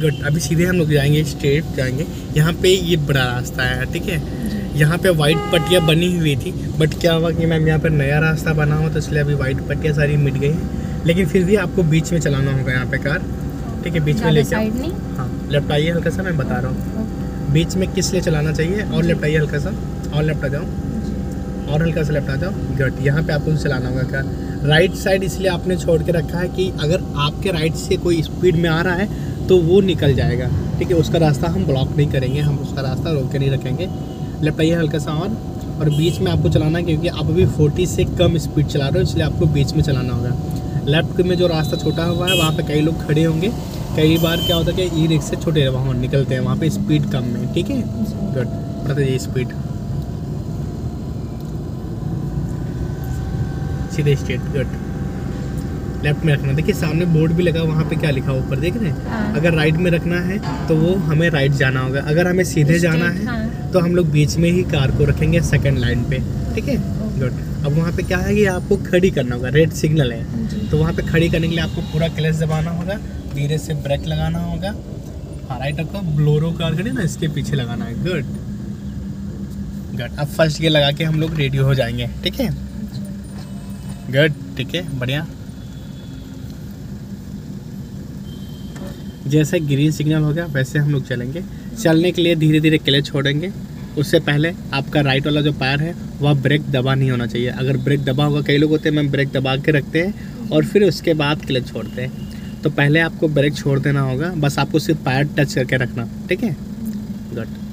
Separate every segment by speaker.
Speaker 1: Good अभी सीधे हम लोग जाएँगे स्ट्रेट जाएँगे। यहाँ पे ये बड़ा रास्ता है ठीक है? यहाँ पे वाइट पट्टियाँ बनी हुई थी बट क्या हुआ कि मैम यहाँ पर नया रास्ता बना हुआ तो इसलिए अभी वाइट पट्टियाँ सारी मिट गई हैं। लेकिन फिर भी आपको बीच में चलाना होगा यहाँ पे कार ठीक है? बीच में लेके हाँ लेफ़्ट आइए हल्का सा मैं बता रहा हूँ। बीच में किस लिए चलाना चाहिए? और लेफ़्ट आइए हल्का सा और लेफ़्ट आ जाओ। और हल्का सा लेफ़्ट आ जाओ। गट यहाँ पे आपको चलाना होगा कार राइट साइड इसलिए आपने छोड़ के रखा है कि अगर आपके राइट से कोई स्पीड में आ रहा है तो वो निकल जाएगा। ठीक है, उसका रास्ता हम ब्लॉक नहीं करेंगे, हम उसका रास्ता रोक के नहीं रखेंगे। लेफ़्ट आइए हल्का सा और और बीच में आपको चलाना है क्योंकि आप अभी 40 से कम स्पीड चला रहे हो, इसलिए आपको बीच में चलाना होगा। लेफ़्ट में जो रास्ता छोटा हुआ है, वहाँ पे कई लोग खड़े होंगे। कई बार क्या होता है कि ई रिक्शे छोटे वहाँ निकलते हैं, वहाँ पे स्पीड कम है। ठीक है? गुड बढ़ाते जाइए स्पीड सीधे स्ट्रेट गुड लेफ़्ट में रखना। देखिए सामने बोर्ड भी लगा वहाँ पे क्या लिखा ऊपर देख रहे हैं?
Speaker 2: हाँ।
Speaker 1: अगर राइट में रखना है तो वो हमें राइट जाना होगा। अगर हमें सीधे जाना है
Speaker 2: हाँ।
Speaker 1: तो हम लोग बीच में ही कार को रखेंगे सेकंड लाइन पे ठीक है? गुड अब वहाँ पे क्या है कि आपको खड़ी करना होगा रेड सिग्नल है। तो वहाँ पे खड़ी करने के लिए आपको पूरा क्लच दबाना होगा धीरे से ब्रेक लगाना होगा। हाँ राइट आपको ब्लोरो कार खड़ी ना इसके पीछे लगाना है। गुड गुड अब फ़र्स्ट गियर लगा के हम लोग रेडी हो जाएँगे ठीक है? गुड ठीक है बढ़िया। जैसे ग्रीन सिग्नल हो गया, वैसे हम लोग चलेंगे। चलने के लिए धीरे धीरे क्लच छोड़ेंगे। उससे पहले आपका राइट वाला जो पैर है, वह ब्रेक दबा नहीं होना चाहिए। अगर ब्रेक दबा होगा कई लोग होते हैं मैम ब्रेक दबा के रखते हैं और फिर उसके बाद क्लच छोड़ते हैं। तो पहले आपको ब्रेक छोड़ देना होगा, बस आपको सिर्फ़ पैर टच करके रखना, ठीक है? गुड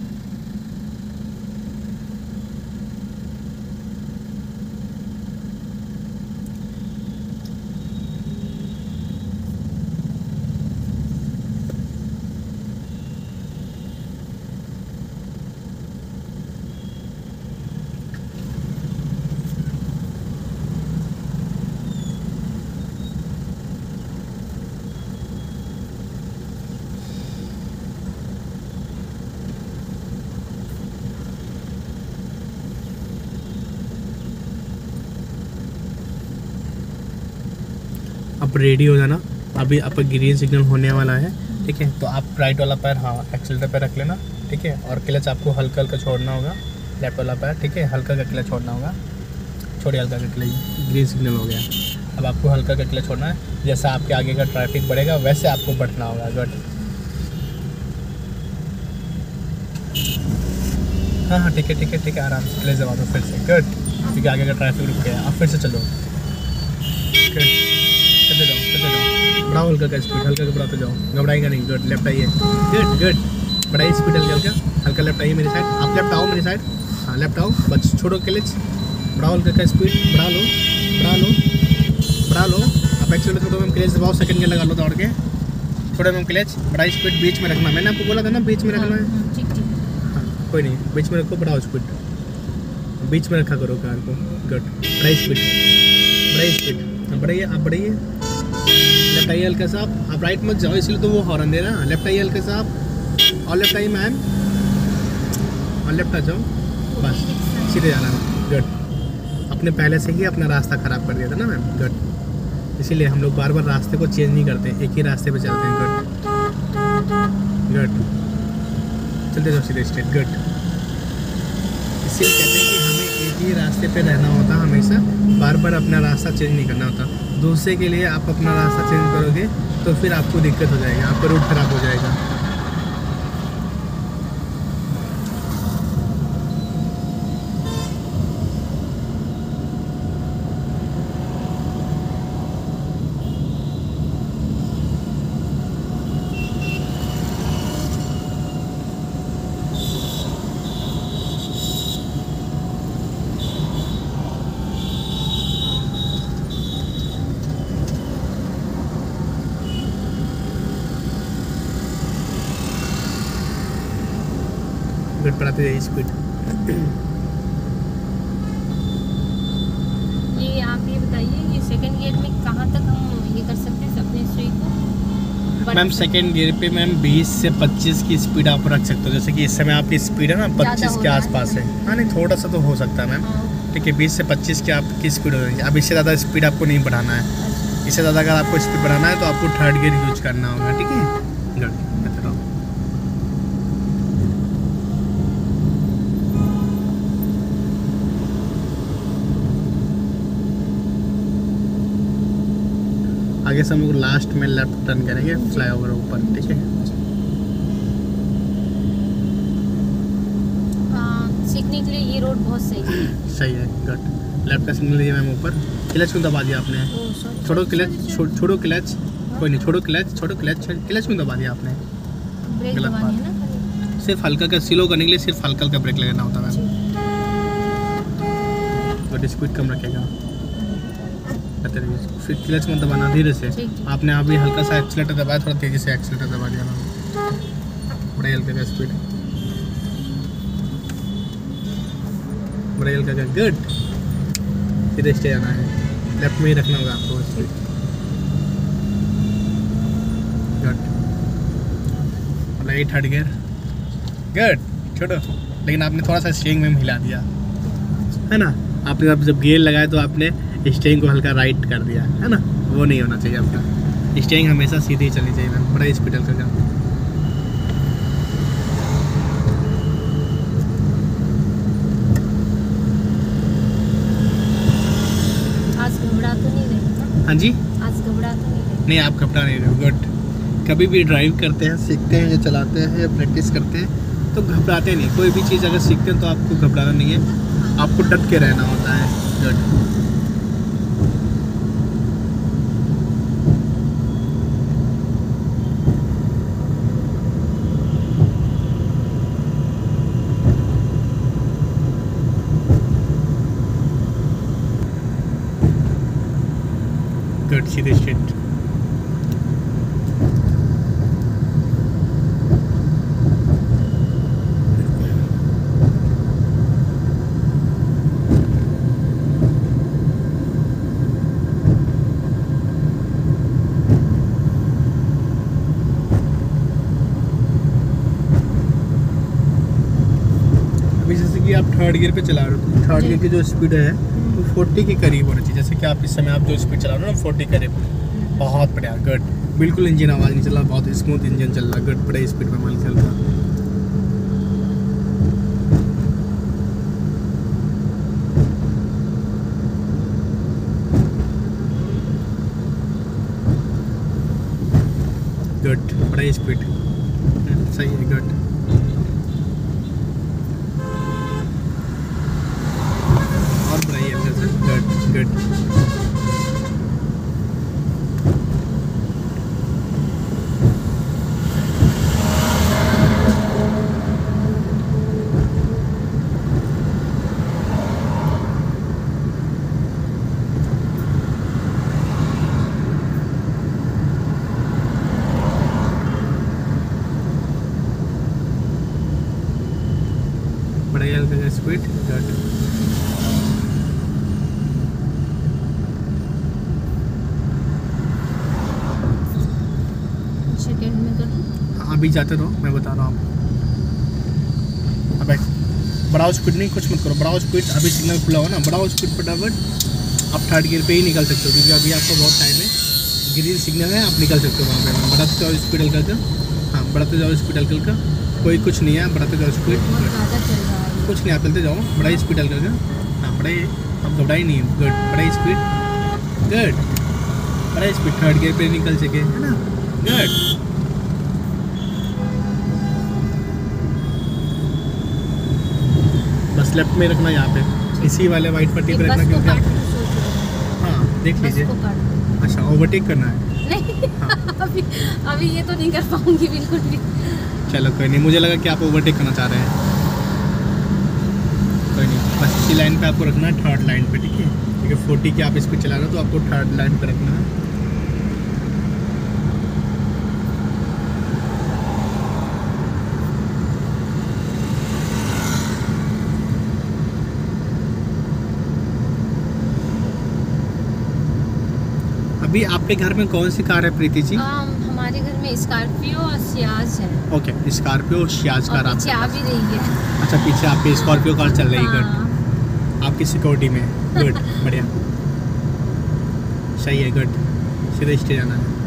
Speaker 1: रेडी हो जाना। अभी आपका ग्रीन सिग्नल होने वाला है, ठीक है? तो आप राइट वाला पैर हाँ एक्सीटर पे रख लेना, ठीक है? और क्लच आपको हल्का हल्का छोड़ना होगा लेफ़्ट वाला पैर, ठीक है? हल्का का क्लच छोड़ना होगा। छोड़िए हल्का का क्लच ग्रीन सिग्नल हो गया। अब आपको हल्का का क्लच छोड़ना है। जैसा आपके आगे का ट्रैफ़िक बढ़ेगा, वैसे आपको बढ़ना होगा गट हाँ हाँ ठीक है ठीक है ठीक है, आराम से क्लच दबा दो फिर से गुड क्योंकि आगे का ट्रैफ़िक रुक गया। अब फिर से चलो। गुड जाओ। बढ़ाओ हल्का का स्पीड हल्का का बढ़ाते जाओ। घबराएगा नहीं गुड लेफ़्ट आइए गुड गुड बढ़ाइए स्पीड हल्का हल्का। हल्का लेफ़्ट आइए मेरी साइड आप लेफ़्ट आओ मेरी साइड हाँ लेफ़्ट आओ। बस छोड़ो क्लच बढ़ाओ हल्का का स्पीड बढ़ा लो बढ़ा लो बढ़ा लो। आप एक्चुअली छोड़ो मैम क्लच दबाओ सेकंड के लगा लो दौड़ के। छोड़ो मैम क्लच बढ़ाई स्पीड बीच में रखना। मैंने आपको बोला था ना बीच में रखना है।
Speaker 2: हाँ,
Speaker 1: हाँ कोई नहीं। बीच में रखो बढ़ाओ स्पीड बीच में रखा करो कार को। गुड बढ़ाई स्पीड बढ़ाई स्पीड बढ़ाइए आप बढ़ाइए। लेफ़्ट आइए हल्का सा आप राइट मत जाओ, इसलिए तो वो हॉर्न दे रहा है। लेफ़्ट आइए हल्का सा और लेफ़्ट आई मैम। और लेफ़्ट आ जाओ। बस, सीधे जाना। गुड अपने पहले से ही अपना रास्ता ख़राब कर दिया था ना मैम। गुड इसीलिए हम लोग बार बार रास्ते को चेंज नहीं करते, एक ही रास्ते पे चलते हैं। गुड गुड चलते जाओ सीधे स्ट्रेट गुड इसीलिए एक ही रास्ते पे रहना होता हमेशा। बार बार अपना रास्ता चेंज नहीं करना होता। दूसरे के लिए आप अपना रास्ता चेंज करोगे तो फिर आपको दिक्कत हो जाएगी, आपका रूट खराब हो जाएगा। आते जाइए स्पीड
Speaker 2: ये आप ये बताइए ये सेकंड गियर में कहाँ तक हम ये कर सकते हैं अपने सुई को?
Speaker 1: मैम सेकेंड गियर पे मैम 20 से 25 की स्पीड आप रख सकते हो। जैसे कि इस समय आपकी स्पीड है ना 25 के आसपास है। हाँ नहीं थोड़ा सा तो हो सकता है मैम
Speaker 2: हाँ,
Speaker 1: ठीक है 20 से 25 की आपकी स्पीड हो जाएगी अब इससे ज़्यादा स्पीड आपको नहीं बढ़ाना है।
Speaker 2: अच्छा।
Speaker 1: इससे ज़्यादा अगर आपको स्पीड बढ़ाना है तो आपको थर्ड गियर यूज़ करना होगा ठीक है? गुड आगे से हम लोग लास्ट में लेफ़्ट टर्न करेंगे फ्लाईओवर ऊपर ठीक है?
Speaker 2: हाँ, सीखने के लिए ये रोड बहुत सही है।
Speaker 1: सही है गुड लेफ़्ट का सिग्नल दिया मैम ऊपर। क्लच क्यों दबा दिया आपने? छोड़ो क्लच छोड़ो क्लच कोई नहीं छोड़ो क्लच छोड़ो क्लच क्लच क्यों दबा दिया आपने?
Speaker 2: ब्रेक
Speaker 1: गलत
Speaker 2: दबानी है ना?
Speaker 1: सिर्फ़ हल्का का स्लो करने के लिए सिर्फ़ हल्का हल्का ब्रेक लगाना होता है मैम। तो स्पीड कम रखेगा। कहते रहिए फिर क्लच मत दबाना धीरे से। आपने अभी हल्का सा एक्सीटर दबाया थोड़ा तेज़ी से एक्सीटर दबा दिया बड़ा हल्का का स्पीड बड़ा हल्का का गुड सीधे स्टे जाना है। लेफ़्ट में ही रखना होगा आपको स्पीड गुड मतलब ये थर्ड गियर गुड छोड़ो लेकिन आपने थोड़ा सा स्टेरिंग में हिला दिया। है ना? आपने अब जब गियर लगाया तो आपने स्टेरिंग को हल्का राइट कर दिया है ना? वो नहीं होना चाहिए आपका स्टेरिंग हमेशा सीधी चलनी चाहिए मैम। बड़ा स्पीड हल्का का
Speaker 2: तो
Speaker 1: हाँ जी?
Speaker 2: आज घबरा तो नहीं
Speaker 1: नहीं आप घबरा नहीं रहे गुड कभी भी ड्राइव करते हैं सीखते हैं या चलाते हैं या प्रैक्टिस करते हैं तो घबराते नहीं। कोई भी चीज़ अगर सीखते हैं तो आपको घबराना नहीं है। आपको डट के रहना होता है गुड स्ट्रेट अभी जैसे कि आप थर्ड गियर पे चला रहे हो थर्ड
Speaker 2: जी।
Speaker 1: गियर की जो स्पीड है वो फोर्टी के करीब होना चाहिए। जैसे कि आप इस समय आप जो स्पीड चला रहे हो ना, फोर्टी करीब। बहुत बढ़िया, गुड। बिल्कुल इंजन आवाज़ नहीं चल रहा, बहुत स्मूथ इंजन चल रहा, गुड। बड़े स्पीड में माल चल रहा। गुड, बड़ा स्पीड सही है, गुड और बढ़ाइए अंदर से गुड गुड बढ़ाइए हल्का सा स्पीड गुड
Speaker 2: सेकेंड में कर
Speaker 1: अभी जाते रहो मैं बता रहा हूँ अबे बढ़ाओ स्पीड नहीं कुछ मत करो। बढ़ाओ स्पीड अभी सिग्नल खुला हो ना बढ़ाओ स्पीड फटाफट। आप थर्ड गियर पे ही निकल सकते हो क्योंकि अभी आपको बहुत टाइम है। ग्रीन सिग्नल है आप निकल सकते हो वहाँ पे। बढ़ाते जाओ स्पीड हल्का हल्का हाँ बढ़ाते जाओ स्पीड हल्का हल्का। कोई कुछ नहीं है बढ़ाते जाओ स्पीड
Speaker 2: है।
Speaker 1: कुछ नहीं आप चलते जाओ बड़ा स्पीड हल्का हल्का हाँ बड़ा ही आप घबरा ही नहीं हो। गुड बड़ा स्पीड गुड बड़ा स्पीड थर्ड गियर पे निकल सके है ना? गुड बस लेफ़्ट में रखना यहाँ पे। इसी वाले वाइट पट्टी पे रखना क्योंकि हाँ। देख लीजिए। अच्छा ओवरटेक करना है।
Speaker 2: नहीं
Speaker 1: हाँ।
Speaker 2: अभी अभी ये तो नहीं कर पाऊँगी बिल्कुल भी।
Speaker 1: चलो कोई नहीं। मुझे लगा कि आप ओवरटेक करना चाह रहे हैं। कोई नहीं। बस इसी लाइन पे आपको रखना है थर्ड लाइन पे ठीक है? क्योंकि फोर्टी की आप स्पीड चला रहे हो तो आपको थर्ड लाइन पे रखना है। अभी आपके घर में कौन सी कार है प्रीति जी?
Speaker 2: आम, हमारे घर में स्कॉर्पियो और सियाज है।
Speaker 1: ओके स्कॉर्पियो
Speaker 2: और
Speaker 1: कार
Speaker 2: आ भी रही है।
Speaker 1: अच्छा पीछे आपकी स्कॉर्पियो कार चल रही है गुड
Speaker 2: हाँ,
Speaker 1: आपकी सिक्योरिटी में गुड बढ़िया। सही है गुड सीधे स्टे जाना है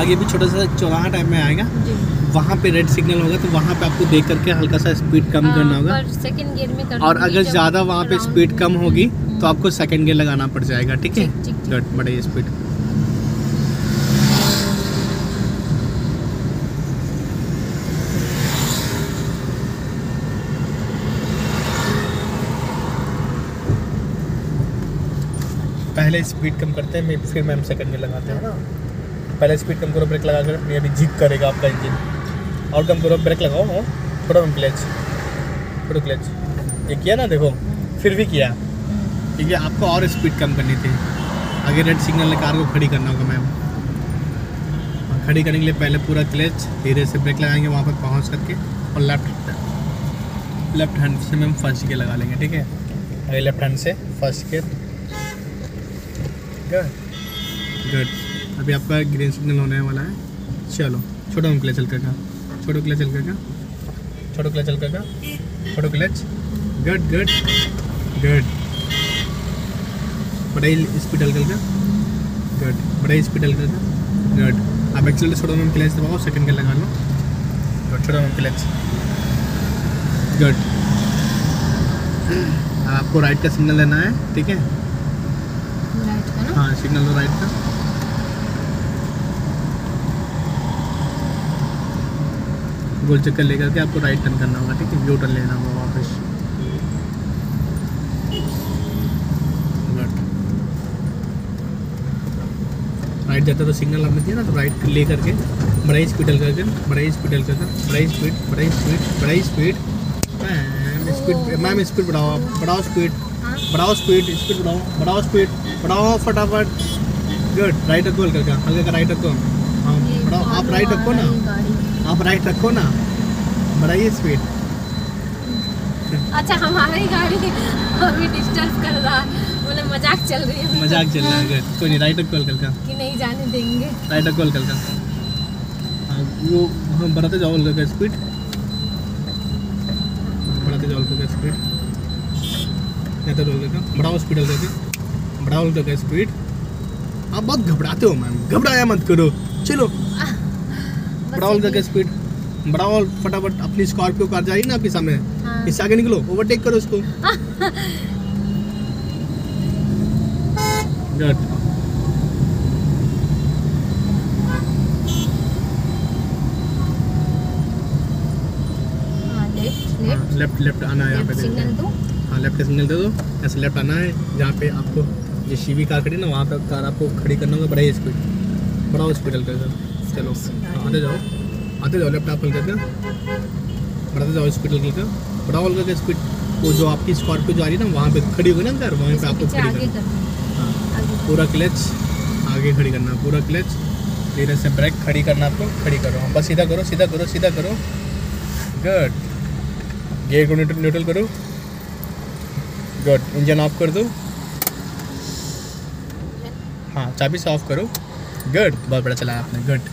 Speaker 1: आगे भी छोटा सा चौराहा टाइप में आएगा। वहाँ पे रेड सिग्नल होगा तो वहाँ पे आपको देख करके हल्का सा स्पीड कम
Speaker 2: हाँ,
Speaker 1: करना होगा।
Speaker 2: सेकंड गियर में
Speaker 1: और अगर ज़्यादा वहाँ पे स्पीड कम होगी तो आपको सेकंड गियर लगाना पड़ जाएगा ठीक है। गुड बड़े स्पीड पहले स्पीड कम करते हैं फिर मैम सेकंड गियर लगाते हैं ना? पहले स्पीड कम करो ब्रेक लगा कर अभी जिग करेगा आपका इंजन और कम करो ब्रेक लगाओ हाँ थोड़ा कम क्लच थोड़ा क्लच ये किया ना, देखो, फिर भी किया। क्योंकि आपको और स्पीड कम करनी थी। आगे रेड सिग्नल ने कार को खड़ी करना होगा मैम और खड़ी करने के लिए पहले पूरा क्लच धीरे से ब्रेक लगाएँगे वहाँ पर पहुँच करके, और लेफ़्ट लेफ़्ट हैंड से मैम फ़र्स्ट गियर लगा लेंगे, ठीक है? आगे लेफ़्ट हैंड से फ़र्स्ट गियर गुड गुड अभी आपका ग्रीन सिग्नल होने वाला है। चलो छोटा हम क्लच हल्का का। छोटो क्लच हल्का का। छोटो क्लच हल्का का। छोटो क्लच गुड गुड गुड बड़ा ही स्पीड हल्का का। गुड बड़ा ही स्पीड हल्का का। गुड आप एक्चुअली छोटो में क्लच दबाओ सेकंड का लगा लो। गुड छोटो में क्लच गुड आपको राइट का सिग्नल लेना है ठीक है?
Speaker 2: राइट का
Speaker 1: हाँ सिग्नल राइट का। गोल चक्कर लेकर के आपको राइट टर्न करना होगा, ठीक है? यू टर्न लेना होगा वापस। राइट जाता तो सिग्नल आपने दिया ना तो राइट ले करके बड़ा स्पीड करके, बड़ा स्पीड करके, बड़ा स्पीड बड़ा स्पीड बड़ा speed ma'am speed ma'am speed बढ़ाओ आप, बढ़ाओ स्पीड बढ़ाओ स्पीड स्पीड बढ़ाओ बढ़ाओ स्पीड बढ़ाओ फटाफट। गुड राइट रखो हल्का हल्का राइट रखो। हाँ बढ़ाओ, आप राइट रखो ना। आप राइट रखो ना। बढ़ाइए स्पीड
Speaker 2: अच्छा हमारी गाड़ी अभी डिस्टर्ब कर रहा है। बोले मज़ाक चल रही है।
Speaker 1: मज़ाक चल रहा है कोई नहीं राइट रखो हल्का। का
Speaker 2: कि नहीं जाने देंगे।
Speaker 1: राइट रखो हल्का। का हाँ वो हम बढ़ाते जाओ का स्पीड बढ़ाते जाओ का स्पीड तो हल्का का। बढ़ाओ स्पीड हल्का का। बढ़ाओ का स्पीड आप बहुत घबराते हो मैम। घबराया मत करो। चलो। बढ़ाओ हल्का
Speaker 2: ये-
Speaker 1: का स्पीड बढ़ाओ और फटाफट अपनी स्कॉर्पियो कार जा रही ना आपके सामने।
Speaker 2: हाँ।
Speaker 1: इससे आगे निकलो ओवरटेक करो उसको good
Speaker 2: left left
Speaker 1: left left आना है यहाँ पे
Speaker 2: सिग्नल
Speaker 1: हाँ। लेफ़्ट का सिग्नल दे दो। ऐसे लेफ़्ट आना है जहाँ पे आपको जो शीवी कार खड़ी ना वहाँ पे कार आपको खड़ी करना होगा बड़ा ही स्पीड बड़ा स्पीड हल्का का चलो आते जाओ। आते जाओ लेफ़्ट आप हल्का का बढ़ाते जाओ स्पीड हल्का का। बढ़ाओ हल्का का स्पीड वो जो आपकी स्कॉर्पियो जो रही है ना वहाँ पे खड़ी होगी ना कार वहाँ पे आपको खड़ी करना।
Speaker 2: कर
Speaker 1: हाँ पूरा क्लच आगे खड़ी करना पूरा क्लच धीरे से ब्रेक खड़ी करना आपको खड़ी करो। हाँ, बस सीधा करो सीधा करो सीधा करो। गुड गियर को न्यूट्रल करो। गुड इंजन ऑफ़ कर दो। हाँ चाबी से ऑफ़ करो। गुड बहुत बड़ा चलाया आपने। गुड